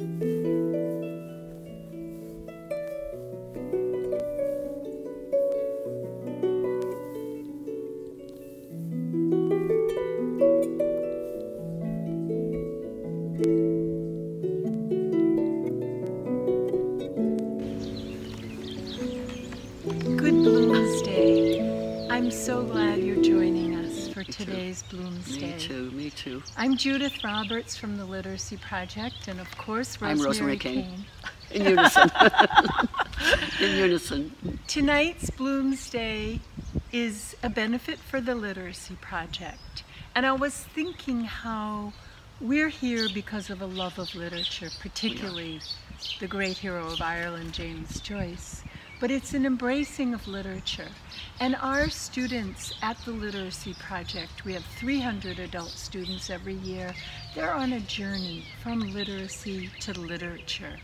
Good Bloomsday. I'm so glad you're joining us for today's Bloomsday. Me too. I'm Judith Roberts from the Literacy Project, and of course, I'm Rosemary, Rosemary Caine. Caine. In unison. In unison. Tonight's Bloomsday is a benefit for the Literacy Project. And I was thinking how we're here because of a love of literature, particularly the great hero of Ireland, James Joyce. But it's an embracing of literature. And our students at the Literacy Project, we have 300 adult students every year, they're on a journey from literacy to literature.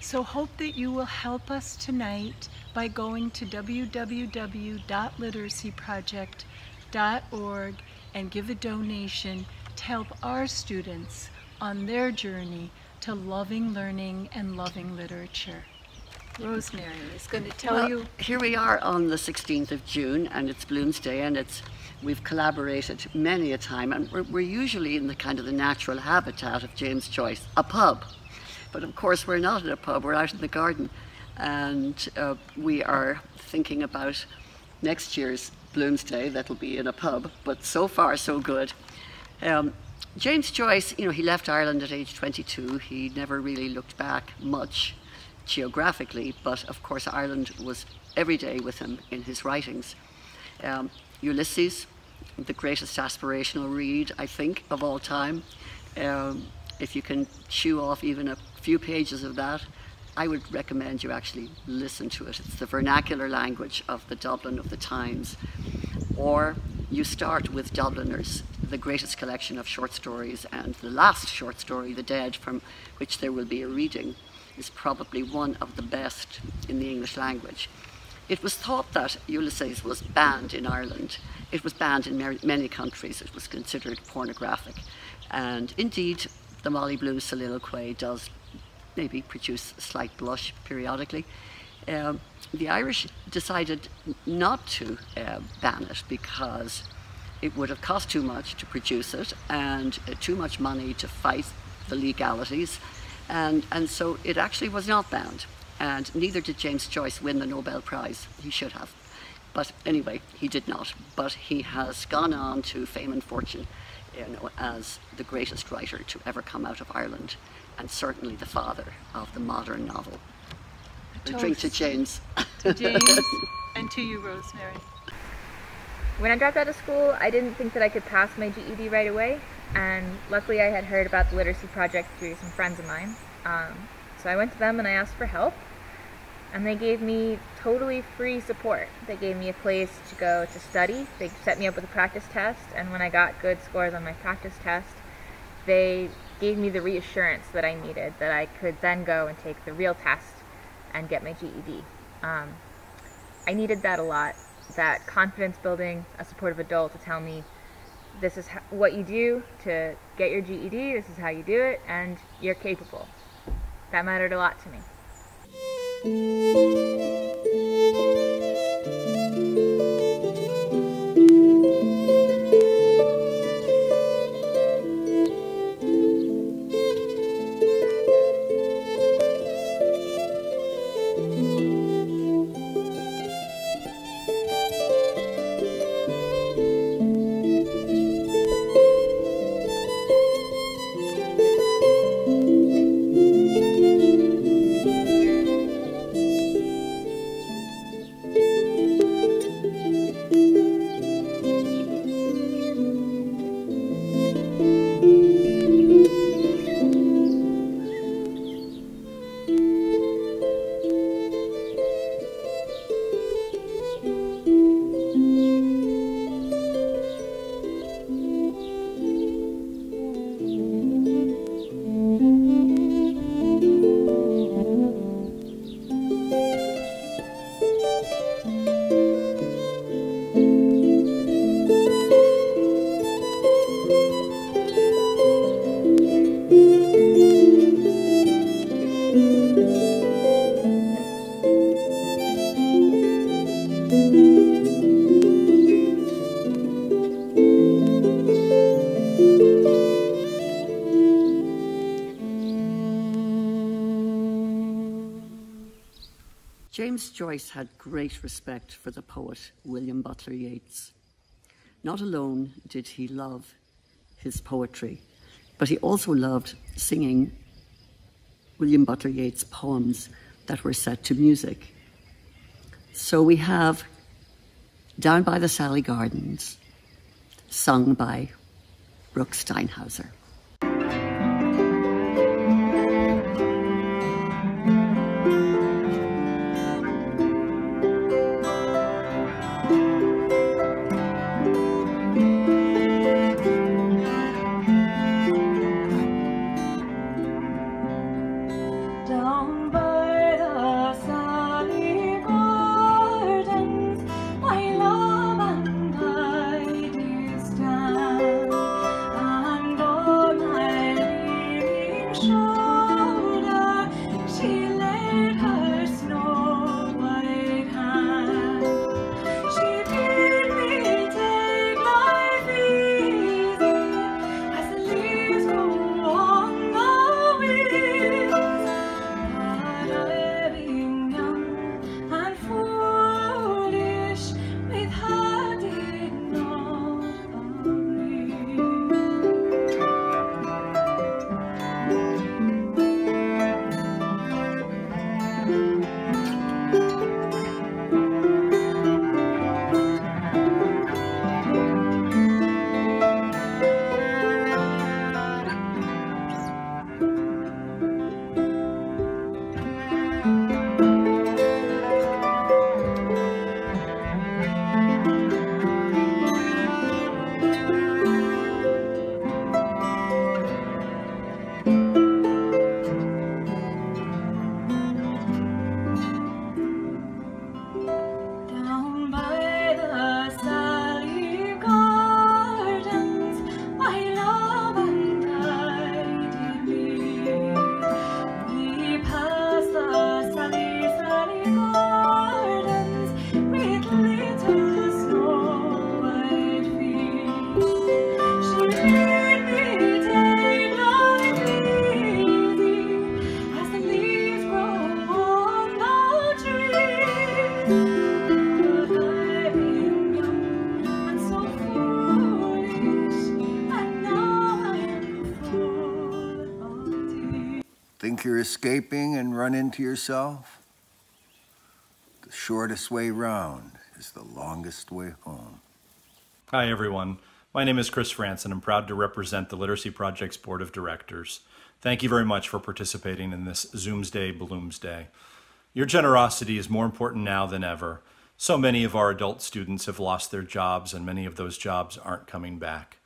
So hope that you will help us tonight by going to www.literacyproject.org and give a donation to help our students on their journey to loving learning and loving literature. Rosemary is going to tell Well, you. here we are on the 16th of June, and it's Bloomsday, and it's we've collaborated many a time, and we're, we're usually in the kind of the natural habitat of James Joyce, a pub. But of course, we're not in a pub; we're out in the garden, and uh, we are thinking about next year's Bloomsday. That'll be in a pub. But so far, so good. Um, James Joyce, you know, he left Ireland at age 22. He never really looked back much geographically, but of course Ireland was every day with him in his writings. Um, Ulysses, the greatest aspirational read, I think, of all time. Um, if you can chew off even a few pages of that, I would recommend you actually listen to it. It's the vernacular language of the Dublin of the times. Or you start with Dubliners, the greatest collection of short stories, and the last short story, The Dead, from which there will be a reading, is probably one of the best in the English language. It was thought that Ulysses was banned in Ireland. It was banned in many countries. It was considered pornographic. And indeed, the Molly Bloom soliloquy does maybe produce a slight blush periodically. Um, the Irish decided not to uh, ban it because it would have cost too much to produce it and uh, too much money to fight the legalities. And, and so it actually was not banned. And neither did James Joyce win the Nobel Prize. He should have. But anyway, he did not. But he has gone on to fame and fortune you know, as the greatest writer to ever come out of Ireland, and certainly the father of the modern novel. A drink to James. To James and to you, Rosemary. When I dropped out of school, I didn't think that I could pass my GED right away, and luckily I had heard about the Literacy Project through some friends of mine. Um, so I went to them and I asked for help, and they gave me totally free support. They gave me a place to go to study, they set me up with a practice test, and when I got good scores on my practice test, they gave me the reassurance that I needed that I could then go and take the real test and get my GED. Um, I needed that a lot. That confidence building, a supportive adult to tell me this is what you do to get your GED, this is how you do it, and you're capable. That mattered a lot to me. James Joyce had great respect for the poet William Butler Yeats. Not alone did he love his poetry, but he also loved singing William Butler Yeats poems that were set to music. So we have Down by the Sally Gardens, sung by Brooke Steinhauser. Escaping and run into yourself? The shortest way round is the longest way home. Hi, everyone. My name is Chris France, and I'm proud to represent the Literacy Project's Board of Directors. Thank you very much for participating in this Zoomsday Bloomsday. Your generosity is more important now than ever. So many of our adult students have lost their jobs, and many of those jobs aren't coming back.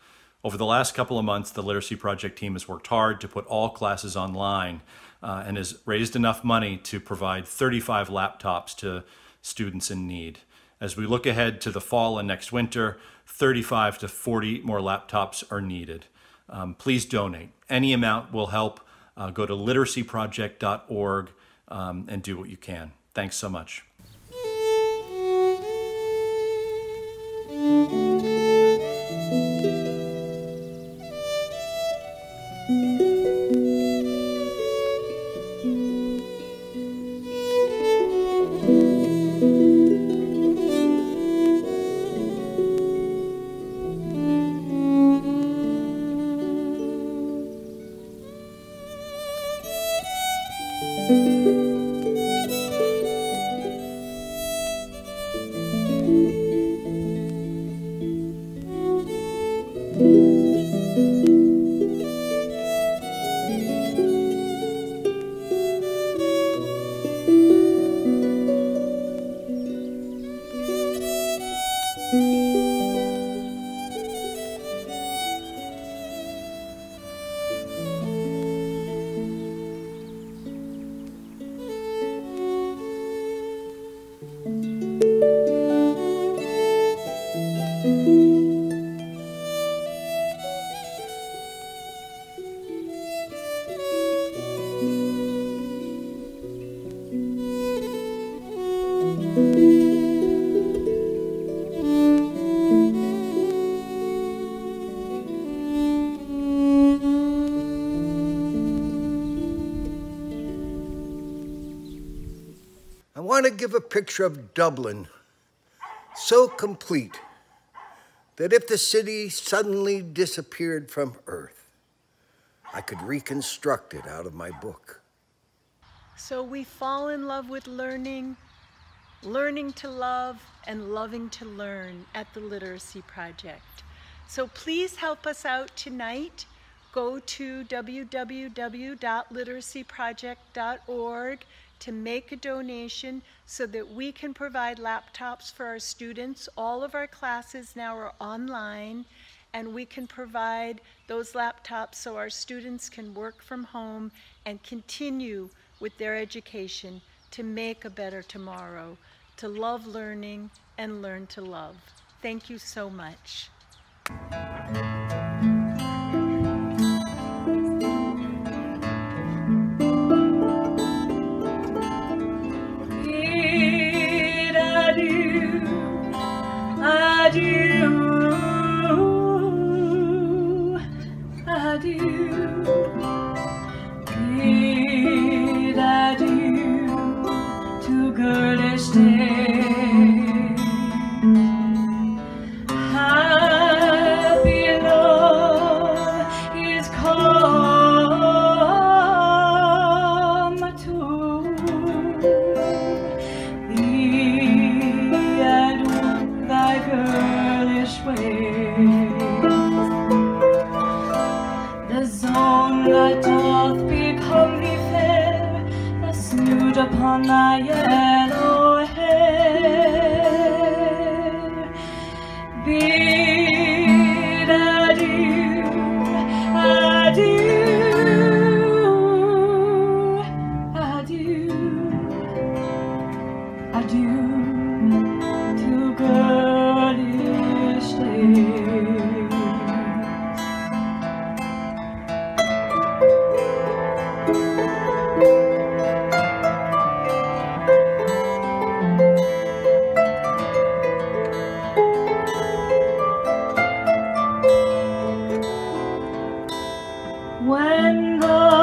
Over the last couple of months, the Literacy Project team has worked hard to put all classes online uh, and has raised enough money to provide 35 laptops to students in need. As we look ahead to the fall and next winter, 35 to 40 more laptops are needed. Um, please donate. Any amount will help. Uh, go to literacyproject.org um, and do what you can. Thanks so much. Want to give a picture of Dublin so complete that if the city suddenly disappeared from Earth, I could reconstruct it out of my book. So we fall in love with learning, learning to love, and loving to learn at the Literacy Project. So please help us out tonight. Go to www.literacyproject.org to make a donation so that we can provide laptops for our students. All of our classes now are online and we can provide those laptops so our students can work from home and continue with their education to make a better tomorrow, to love learning and learn to love. Thank you so much. When thou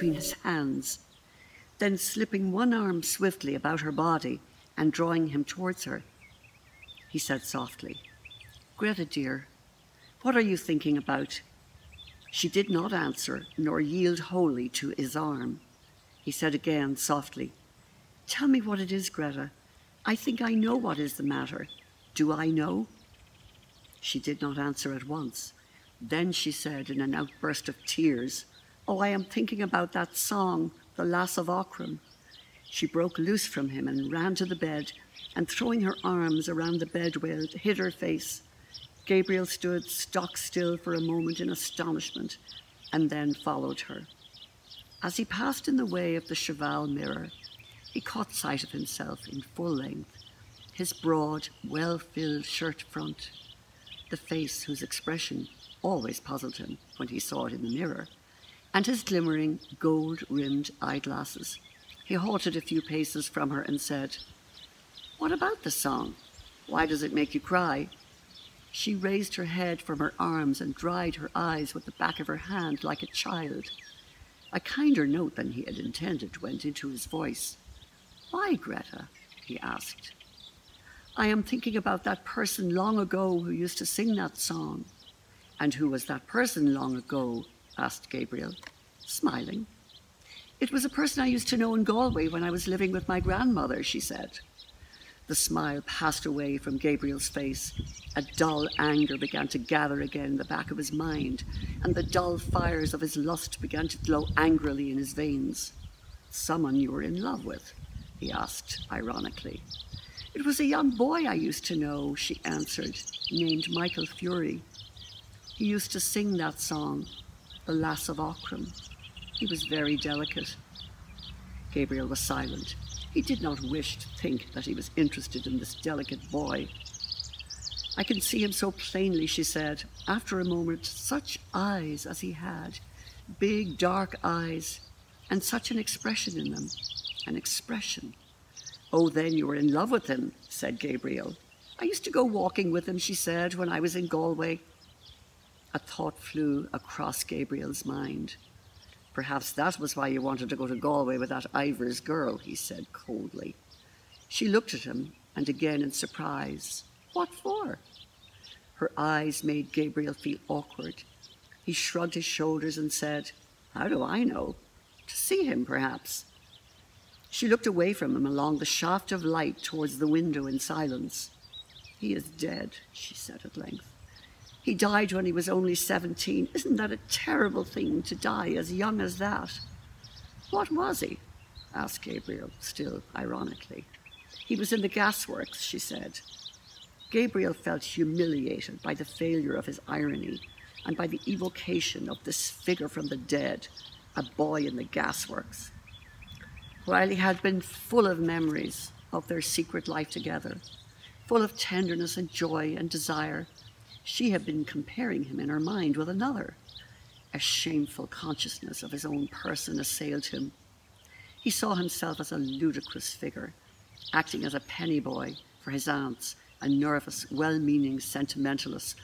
between his hands, then slipping one arm swiftly about her body and drawing him towards her. He said softly, Greta, dear, what are you thinking about? She did not answer, nor yield wholly to his arm. He said again softly, Tell me what it is, Greta. I think I know what is the matter. Do I know? She did not answer at once. Then she said in an outburst of tears, Oh, I am thinking about that song, The Lass of Aughrim. She broke loose from him and ran to the bed, and throwing her arms around the bedwail, hid her face. Gabriel stood stock still for a moment in astonishment, and then followed her. As he passed in the way of the cheval mirror, he caught sight of himself in full length, his broad, well filled shirt front, the face whose expression always puzzled him when he saw it in the mirror, and his glimmering, gold rimmed eyeglasses. He halted a few paces from her and said, What about the song? Why does it make you cry? She raised her head from her arms and dried her eyes with the back of her hand like a child. A kinder note than he had intended went into his voice. Why, Greta? he asked. I am thinking about that person long ago who used to sing that song. And who was that person long ago? Asked Gabriel, smiling. It was a person I used to know in Galway when I was living with my grandmother, she said. The smile passed away from Gabriel's face. A dull anger began to gather again in the back of his mind, and the dull fires of his lust began to glow angrily in his veins. Someone you were in love with? he asked ironically. It was a young boy I used to know, she answered, named Michael Furey. He used to sing that song, The Lass of Aughrim. He was very delicate. Gabriel was silent. He did not wish to think that he was interested in this delicate boy. I can see him so plainly, she said. After a moment, such eyes as he had, big dark eyes, and such an expression in them an expression. Oh, then you were in love with him, said Gabriel. I used to go walking with him, she said, when I was in Galway. A thought flew across Gabriel's mind. Perhaps that was why you wanted to go to Galway with that Ivors girl, he said coldly. She looked at him, and again in surprise. What for? Her eyes made Gabriel feel awkward. He shrugged his shoulders and said, How do I know? To see him, perhaps. She looked away from him along the shaft of light towards the window in silence. He is dead, she said at length. He died when he was only 17. Isn't that a terrible thing to die as young as that? What was he? asked Gabriel, still ironically. He was in the gasworks, she said. Gabriel felt humiliated by the failure of his irony and by the evocation of this figure from the dead, a boy in the gasworks while he had been full of memories of their secret life together, full of tenderness and joy and desire, she had been comparing him in her mind with another. A shameful consciousness of his own person assailed him. He saw himself as a ludicrous figure, acting as a penny boy for his aunts, a nervous, well meaning sentimentalist,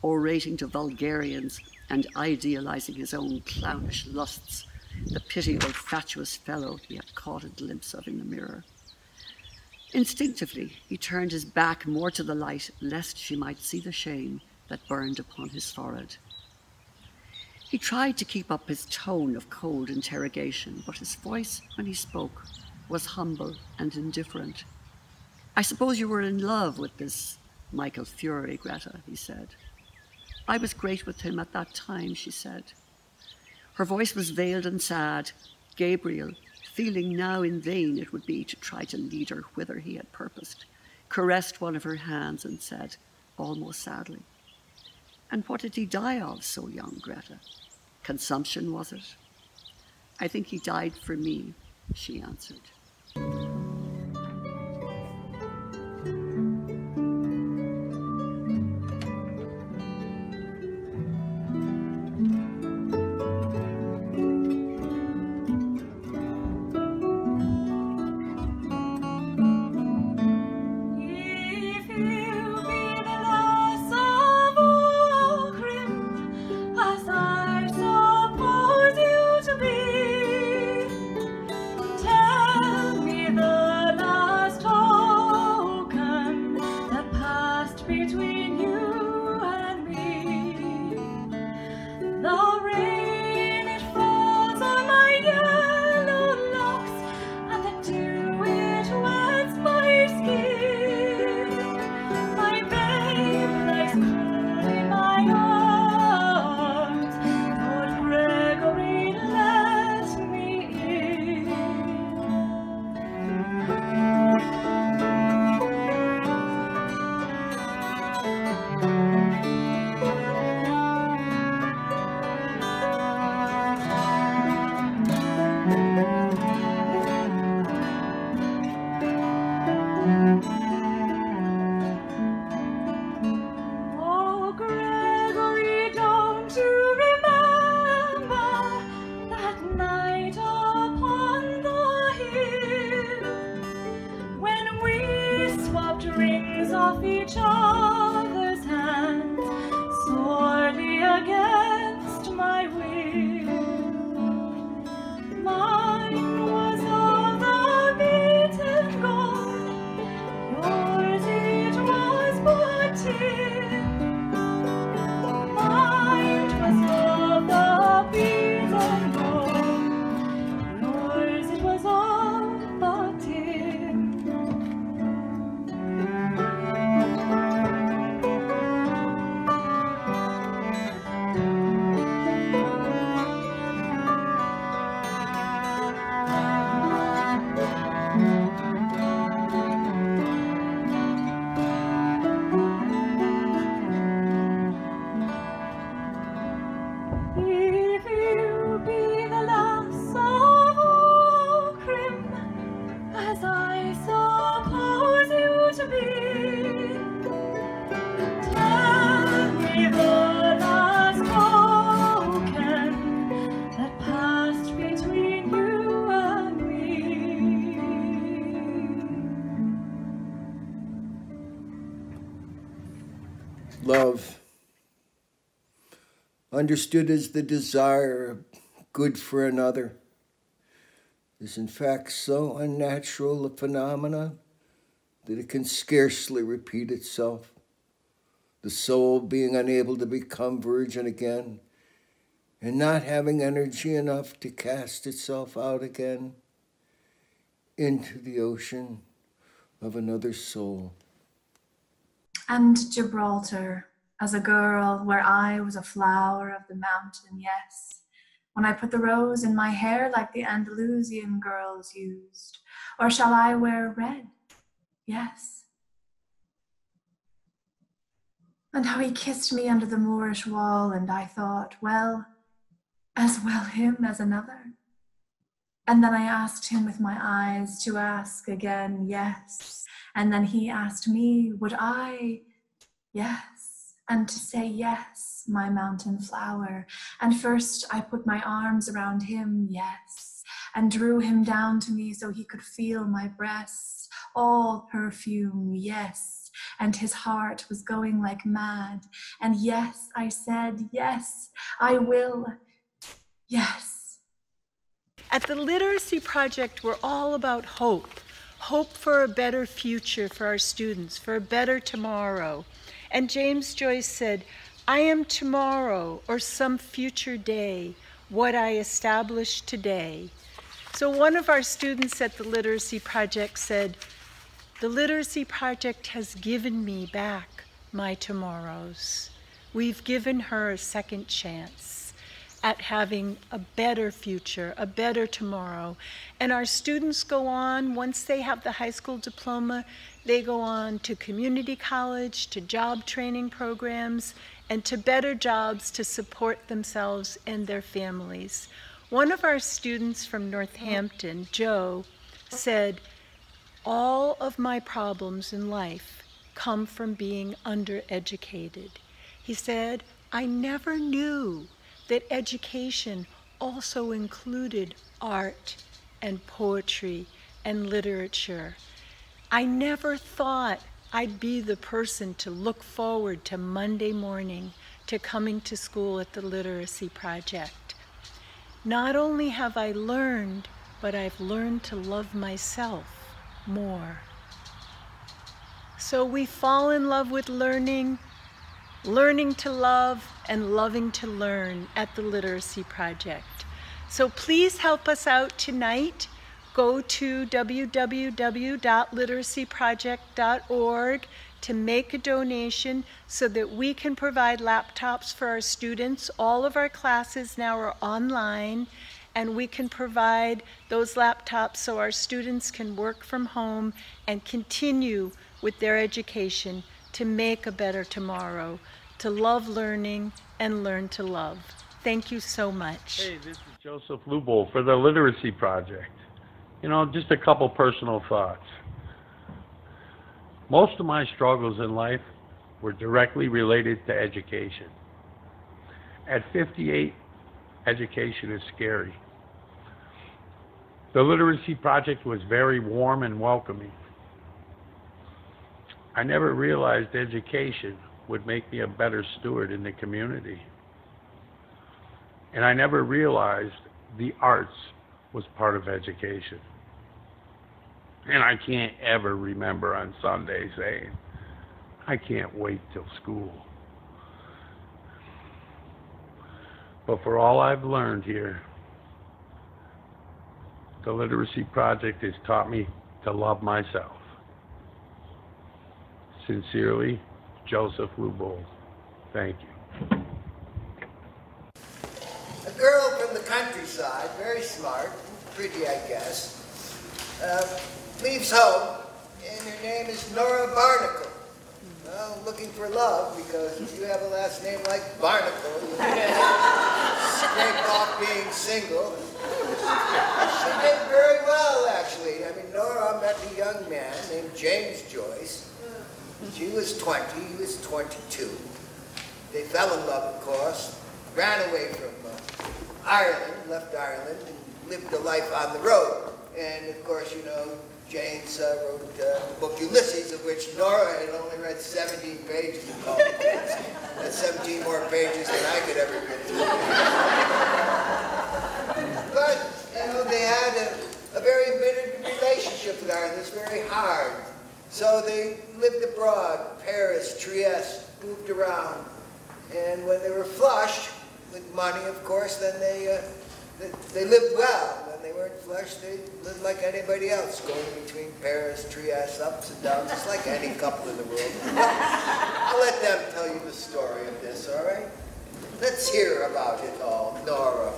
orating to vulgarians and idealizing his own clownish lusts the old fatuous fellow he had caught a glimpse of in the mirror. Instinctively, he turned his back more to the light, lest she might see the shame that burned upon his forehead. He tried to keep up his tone of cold interrogation, but his voice, when he spoke, was humble and indifferent. I suppose you were in love with this Michael Furey, Greta, he said. I was great with him at that time, she said. Her voice was veiled and sad. Gabriel, feeling now in vain it would be to try to lead her whither he had purposed, caressed one of her hands and said, almost sadly, And what did he die of so young, Greta? Consumption, was it? I think he died for me, she answered. Understood as the desire of good for another, is in fact so unnatural a phenomenon that it can scarcely repeat itself. The soul being unable to become virgin again and not having energy enough to cast itself out again into the ocean of another soul. And Gibraltar, as a girl, where I was a flower of the mountain, yes. When I put the rose in my hair like the Andalusian girls used. Or shall I wear red? Yes. And how he kissed me under the Moorish wall, and I thought, well, as well him as another. And then I asked him with my eyes to ask again, yes. And then he asked me, would I? Yes. And to say, yes, my mountain flower. And first I put my arms around him, yes. And drew him down to me so he could feel my breasts, all perfume, yes. And his heart was going like mad. And yes, I said, yes, I will. Yes. At the Literacy Project, we're all about hope hope for a better future for our students, for a better tomorrow. And James Joyce said, I am tomorrow or some future day what I established today. So one of our students at the Literacy Project said, The Literacy Project has given me back my tomorrows. We've given her a second chance at having a better future, a better tomorrow. And our students go on, once they have the high school diploma, they go on to community college, to job training programs, and to better jobs to support themselves and their families. One of our students from Northampton, Joe, said, All of my problems in life come from being undereducated. He said, I never knew that education also included art and poetry and literature. I never thought I'd be the person to look forward to Monday morning to coming to school at the Literacy Project. Not only have I learned, but I've learned to love myself more. So we fall in love with learning learning to love and loving to learn at the Literacy Project. So please help us out tonight. Go to www.literacyproject.org to make a donation so that we can provide laptops for our students. All of our classes now are online and we can provide those laptops so our students can work from home and continue with their education to make a better tomorrow, to love learning and learn to love. Thank you so much. Hey, this is Joseph Lubol for the Literacy Project. You know, just a couple personal thoughts. Most of my struggles in life were directly related to education. At 58, education is scary. The Literacy Project was very warm and welcoming. I never realized education would make me a better steward in the community. And I never realized the arts was part of education. And I can't ever remember on Sunday saying, I can't wait till school. But for all I've learned here, the Literacy Project has taught me to love myself. Sincerely, Joseph Lubol. Thank you. A girl from the countryside, very smart, pretty, I guess, uh, leaves home, and her name is Nora Barnacle. Well, looking for love, because if you have a last name like Barnacle, you scrape off being single. She did very well, actually. I mean, Nora met a young man named James Joyce, she was 20, he was 22. They fell in love, of course, ran away from uh, Ireland, left Ireland, and lived a life on the road. And of course, you know, James uh, wrote uh, the book Ulysses, of which Nora had only read 17 pages of college. That's 17 more pages than I could ever get through. but, you know, they had a, a very bitter relationship with Ireland. It was very hard. So they lived abroad, Paris, Trieste, moved around. And when they were flush with money, of course, then they, uh, they, they lived well When they weren't flush, they lived like anybody else, going between Paris, Trieste, ups and downs, just like any couple in the world. I'll let them tell you the story of this, all right? Let's hear about it all, Nora.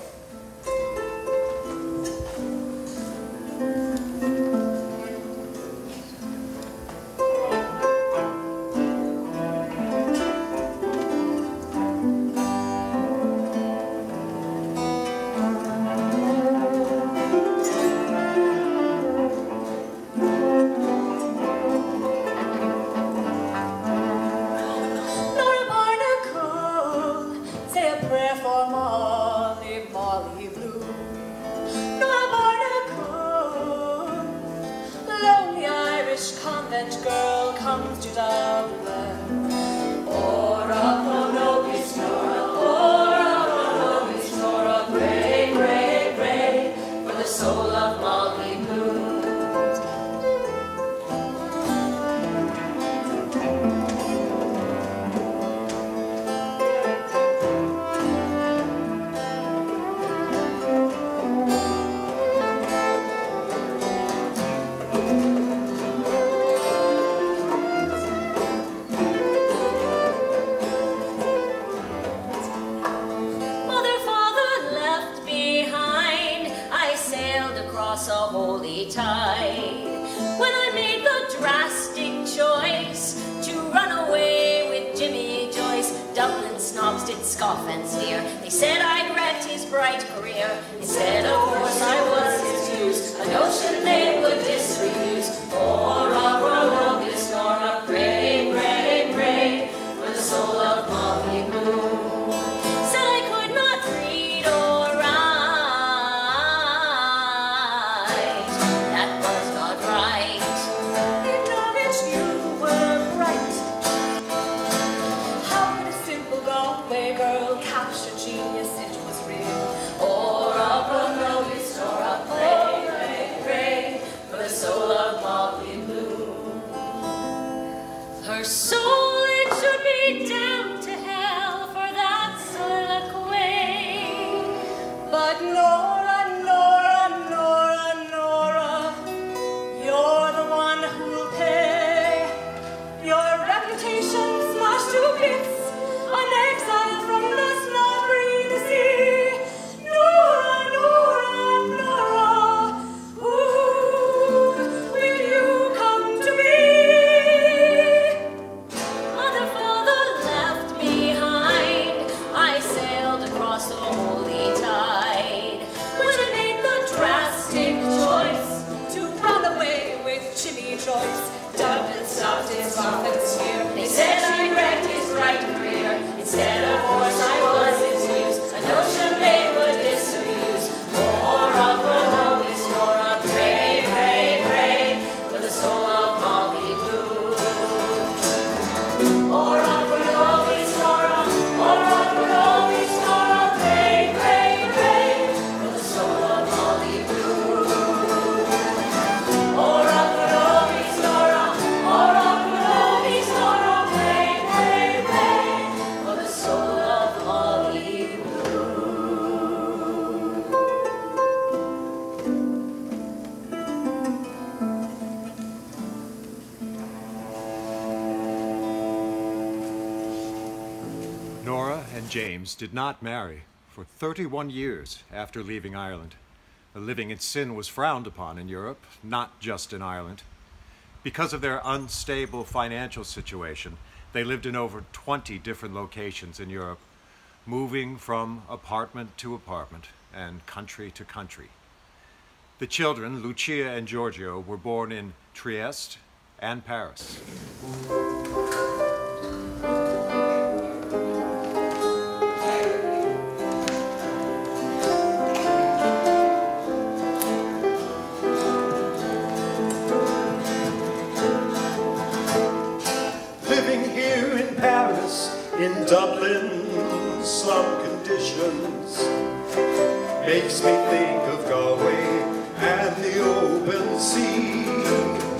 a holy tide. When I made the drastic choice to run away with Jimmy Joyce, Dublin snobs did scoff and sneer. They said I'd wrecked his bright career. Instead, of course, I was his muse, a notion they would disabuse for a choice. Dublin stopped his and here. They said I wrecked his right career. Instead Did not marry for 31 years after leaving Ireland. Living in sin was frowned upon in Europe, not just in Ireland. Because of their unstable financial situation, they lived in over 20 different locations in Europe, moving from apartment to apartment and country to country. The children, Lucia and Giorgio, were born in Trieste and Paris. in Dublin, slum conditions makes me think of Galway and the open sea.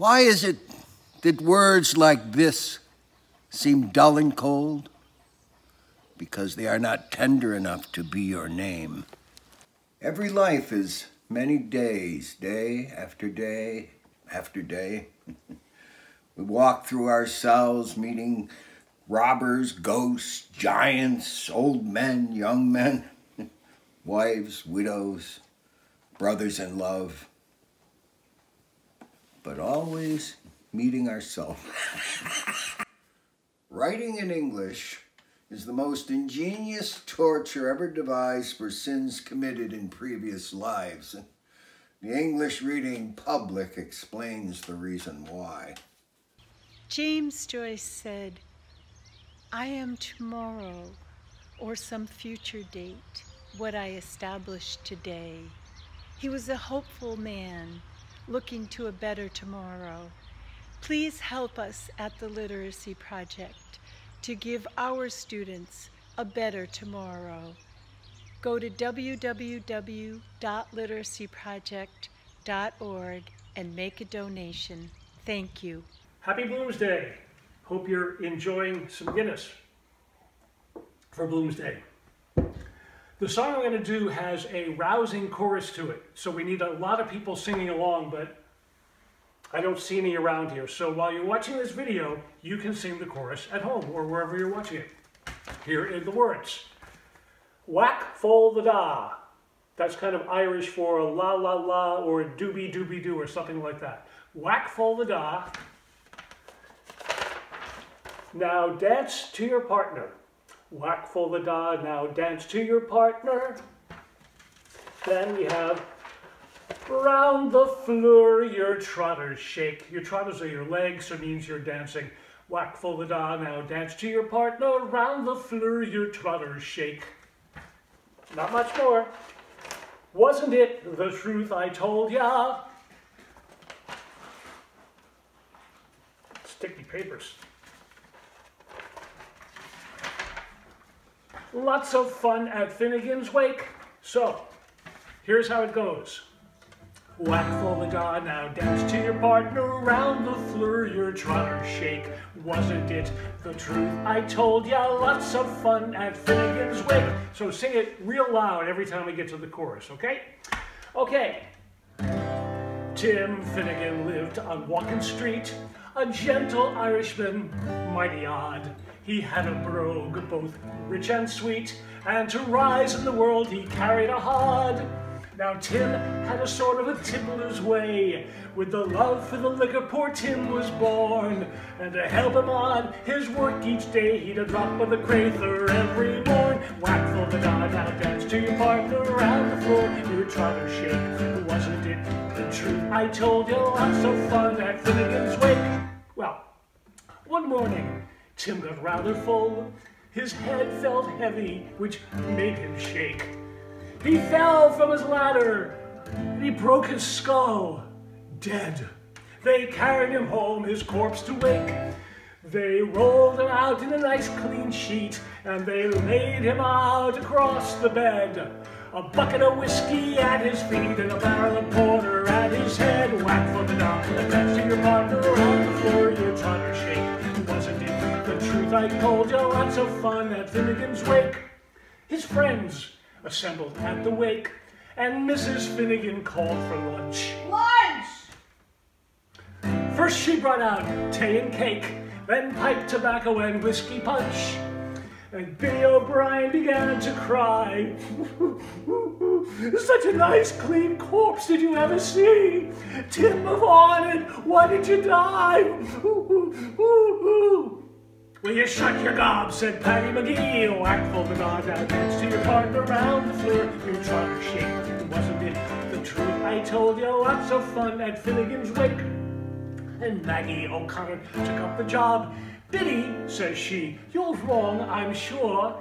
Why is it that words like this seem dull and cold? Because they are not tender enough to be your name. Every life is many days, day after day after day. we walk through ourselves, meeting robbers, ghosts, giants, old men, young men, wives, widows, brothers in love, but always meeting ourselves. Writing in English is the most ingenious torture ever devised for sins committed in previous lives. The English reading public explains the reason why. James Joyce said, I am tomorrow or some future date what I established today. He was a hopeful man looking to a better tomorrow. Please help us at the Literacy Project to give our students a better tomorrow. Go to www.literacyproject.org and make a donation. Thank you. Happy Bloomsday. Hope you're enjoying some Guinness for Bloomsday. The song I'm going to do has a rousing chorus to it, so we need a lot of people singing along, but I don't see any around here. So while you're watching this video, you can sing the chorus at home or wherever you're watching it. Here are the words. Whack full the da. That's kind of Irish for la la la or doobie doobie doo or something like that. Whack full the da. now dance to your partner. Whack full the da, now dance to your partner. Then we have round the floor your trotters shake. Your trotters are your legs, so it means you're dancing. Whack full the da, now dance to your partner. Round the floor your trotters shake. Not much more. Wasn't it the truth I told ya? Sticky papers. Lots of fun at Finnegan's Wake. So, here's how it goes. Whack full the da, now dance to your partner, round the floor your trotter shake. Wasn't it the truth I told ya? Lots of fun at Finnegan's Wake. So sing it real loud every time we get to the chorus, okay? Okay. Tim Finnegan lived on Watling Street, a gentle Irishman, mighty odd. He had a brogue, both rich and sweet, and to rise in the world he carried a hod. Now Tim had a sort of a tippler's way. With the love for the liquor, poor Tim was born. And to help him on his work each day, he'd a drop of the Crather every morn. Whack for the dog, now dance to your partner around the floor. Your trotter shake, wasn't it the truth? I told you lots of fun at Finnegan's Wake. Well, one morning, Tim got rather full. His head felt heavy, which made him shake. He fell from his ladder and he broke his skull, dead. They carried him home, his corpse to wake. They rolled him out in a nice clean sheet and they laid him out across the bed. A bucket of whiskey at his feet and a barrel of porter at his head. Whack for the dog and to your partner around the floor, your trotter shake. I told you? Lots of fun at Finnegan's Wake. His friends assembled at the wake, and Mrs. Finnegan called for lunch. Lunch! First she brought out tea and cake, then pipe tobacco and whiskey punch. And Billy O'Brien began to cry. Such a nice clean corpse did you ever see? Tim of Arnott, why did you die? Will you shut your gob, said Paddy McGee. Whack full the dog out, dance to your partner round the floor. You Your trotter shake, wasn't it the truth? I told you lots of fun at Finnegan's Wake. And Maggie O'Connor took up the job. Biddy, says she, you're wrong, I'm sure.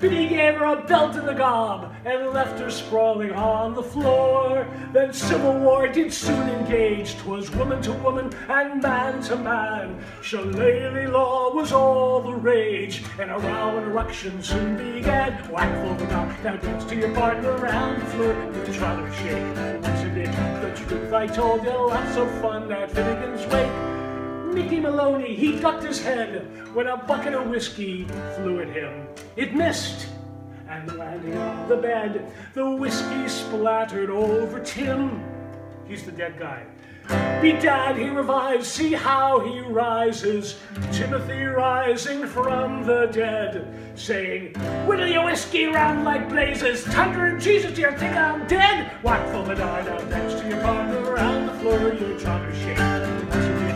Biddy gave her a belt in the gob and left her sprawling on the floor. Then Civil War did soon engage, 'twas woman to woman and man to man. Shillelagh law was all the rage, and a row and a ruction soon began. Whack for the dog, now dance to your partner around the floor. You try to shake, wasn't it the truth I told you? Lots of fun at Finnegan's Wake. Mickey Maloney, he ducked his head when a bucket of whiskey flew at him. It missed, and landing on the bed, the whiskey splattered over Tim. He's the dead guy. Bedad, he revives, see how he rises. Timothy rising from the dead, saying, Whittle your whiskey round like blazes. Thunder and Jesus, do you think I'm dead? Whack for the dog down next to your partner around the floor, your trotter shake.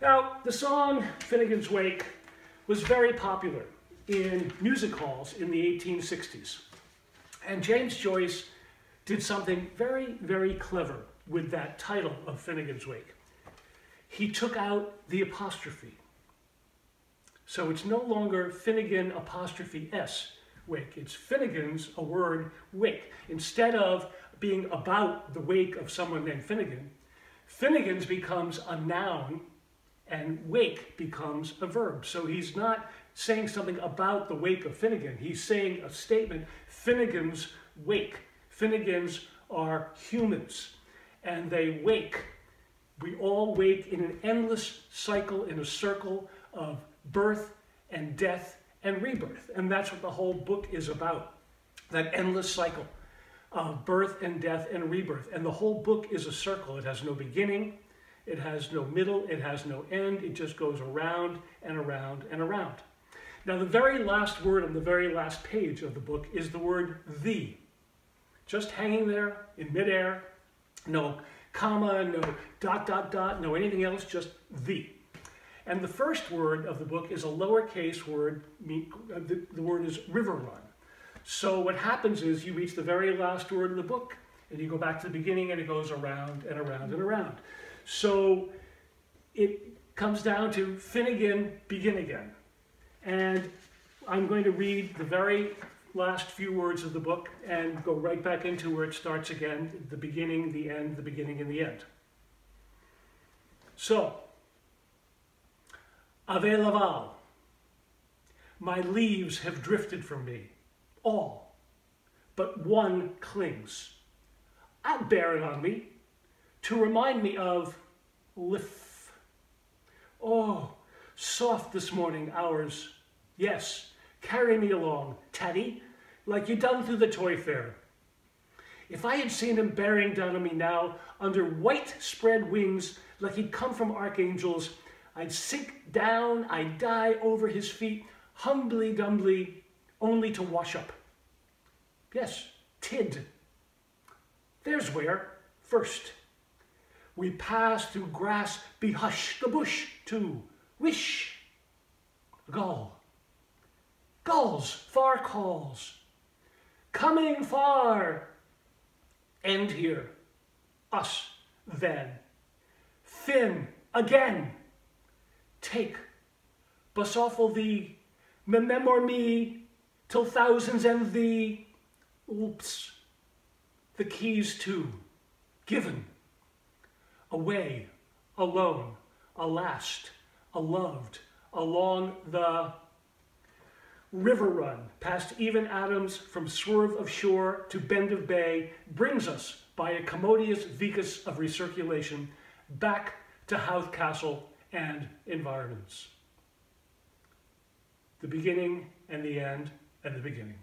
Now, the song Finnegan's Wake was very popular in music halls in the 1860s. And James Joyce did something very, very clever with that title of Finnegan's Wake. He took out the apostrophe. So it's no longer Finnegan apostrophe S wake. It's Finnegans, a word, wake. Instead of being about the wake of someone named Finnegan, Finnegans becomes a noun and wake becomes a verb. So he's not saying something about the wake of Finnegan. He's saying a statement, Finnegans wake. Finnegans are humans and they wake. We all wake in an endless cycle, in a circle of birth and death and rebirth. And that's what the whole book is about that endless cycle of birth and death and rebirth. And the whole book is a circle. It has no beginning, It has no middle, it has no end, it just goes around and around and around. Now, the very last word on the very last page of the book is the word the. Just hanging there in midair, no comma, no dot, dot, dot, no anything else, just the. And the first word of the book is a lowercase word, uh, the, word is riverrun. So what happens is you reach the very last word of the book and you go back to the beginning and it goes around and around and around. So it comes down to Finnegan, begin again. And I'm going to read the very last few words of the book and go right back into where it starts again the beginning, the end, the beginning, and the end. So, Avelaval. My leaves have drifted from me, all, but one clings. I bear it on me to remind me of Lif. Oh, soft this morning hours. Yes, carry me along, Teddy, like you done through the toy fair. If I had seen him bearing down on me now, under white spread wings, like he'd come from archangels, I'd sink down, I'd die over his feet, humbly dumbly, only to wash up. Yes, tid. There's where, first, we pass through grass, be hush the bush, to wish, gull. Gulls, far calls, coming far, end here, us then, fin again, take, busoffle thee, memor me, till thousands and thee, oops, the keys to, given, away, alone, a last, a loved, along the riverrun, past Eve and Adam's, from swerve of shore to bend of bay, brings us by a commodious vicus of recirculation back to Howth Castle and environments. The beginning and the end and the beginning.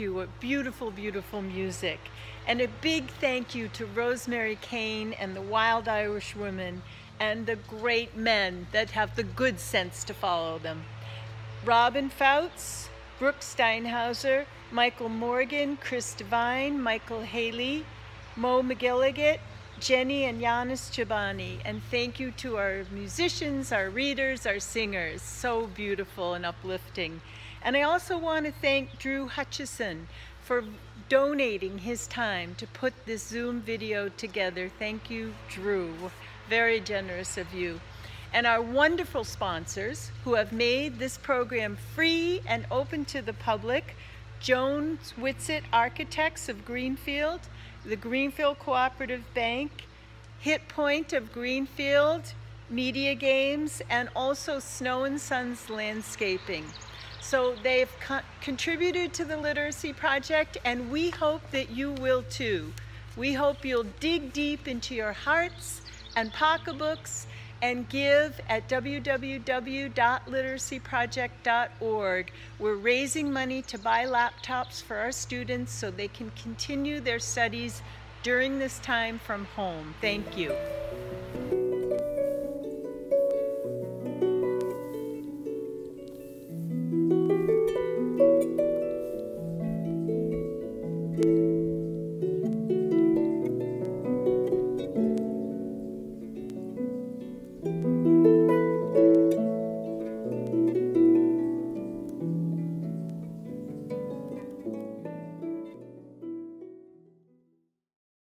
You. What beautiful, beautiful music. And a big thank you to Rosemary Caine and the Wilde Irish Women and the great men that have the good sense to follow them. Robin Fouts, Brooke Steinhauser, Michael Morgan, Chris Devine, Michael Haley, Mo McGilligan, Jenny and Yanis Chibani. And thank you to our musicians, our readers, our singers. So beautiful and uplifting. And I also want to thank Drew Hutchison for donating his time to put this Zoom video together. Thank you, Drew. Very generous of you. And our wonderful sponsors who have made this program free and open to the public Jones Whitsitt Architects of Greenfield, the Greenfield Cooperative Bank, Hit Point of Greenfield, Media Games, and also Snow and Sons Landscaping. So they've co contributed to the Literacy Project, and we hope that you will too. We hope you'll dig deep into your hearts and pocketbooks and give at www.literacyproject.org. We're raising money to buy laptops for our students so they can continue their studies during this time from home. Thank you.